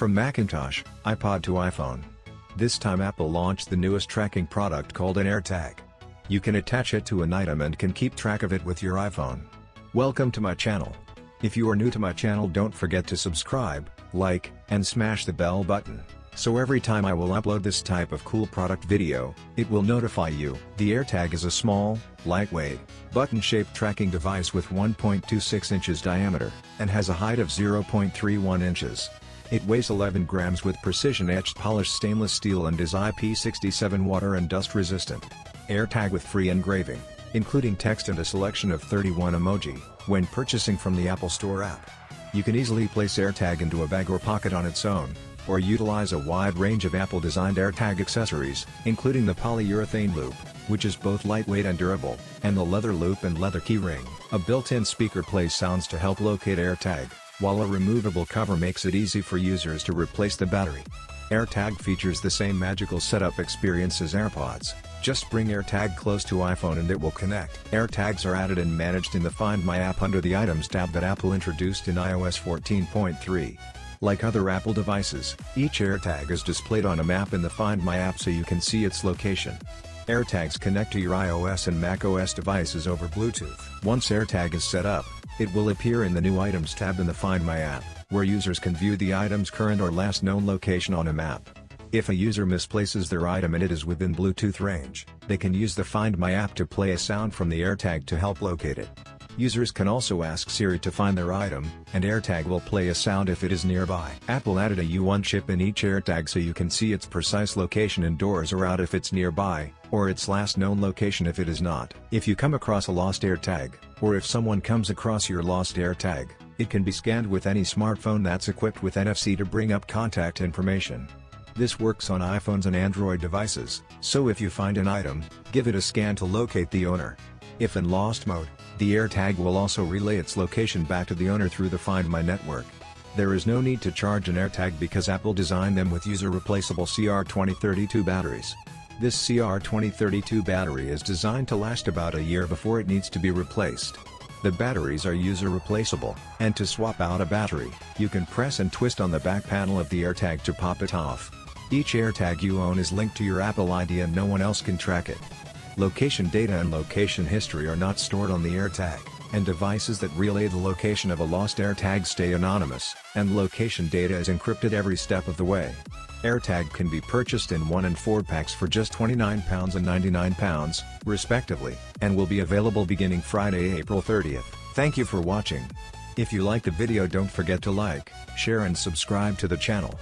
From Macintosh, iPod to iPhone. This time Apple launched the newest tracking product called an AirTag. You can attach it to an item and can keep track of it with your iPhone. Welcome to my channel. If you are new to my channel don't forget to subscribe, like, and smash the bell button. So every time I will upload this type of cool product video, it will notify you. The AirTag is a small, lightweight, button-shaped tracking device with 1.26 inches diameter, and has a height of 0.31 inches. It weighs 11 grams with precision-etched polished stainless steel and is IP67 water and dust resistant. AirTag with free engraving, including text and a selection of 31 emoji, when purchasing from the Apple Store app. You can easily place AirTag into a bag or pocket on its own, or utilize a wide range of Apple-designed AirTag accessories, including the polyurethane loop, which is both lightweight and durable, and the leather loop and leather keyring. A built-in speaker plays sounds to help locate AirTag, while a removable cover makes it easy for users to replace the battery. AirTag features the same magical setup experience as AirPods, just bring AirTag close to iPhone and it will connect. AirTags are added and managed in the Find My app under the Items tab that Apple introduced in iOS 14.3. Like other Apple devices, each AirTag is displayed on a map in the Find My app so you can see its location. AirTags connect to your iOS and macOS devices over Bluetooth. Once AirTag is set up, it will appear in the New Items tab in the Find My app, where users can view the item's current or last known location on a map. If a user misplaces their item and it is within Bluetooth range, they can use the Find My app to play a sound from the AirTag to help locate it. Users can also ask Siri to find their item, and AirTag will play a sound if it is nearby. Apple added a U1 chip in each AirTag so you can see its precise location indoors or out if it's nearby, or its last known location if it is not. If you come across a lost AirTag, or if someone comes across your lost AirTag, it can be scanned with any smartphone that's equipped with NFC to bring up contact information. This works on iPhones and Android devices, so if you find an item, give it a scan to locate the owner. If in lost mode, the AirTag will also relay its location back to the owner through the Find My network. There is no need to charge an AirTag because Apple designed them with user-replaceable CR2032 batteries. This CR2032 battery is designed to last about a year before it needs to be replaced. The batteries are user replaceable, and to swap out a battery, you can press and twist on the back panel of the AirTag to pop it off. Each AirTag you own is linked to your Apple ID and no one else can track it. Location data and location history are not stored on the AirTag, and devices that relay the location of a lost AirTag stay anonymous, and location data is encrypted every step of the way. AirTag can be purchased in 1 and 4 packs for just £29 and £99, respectively, and will be available beginning Friday, April 30th. Thank you for watching. If you like the video don't forget to like, share and subscribe to the channel.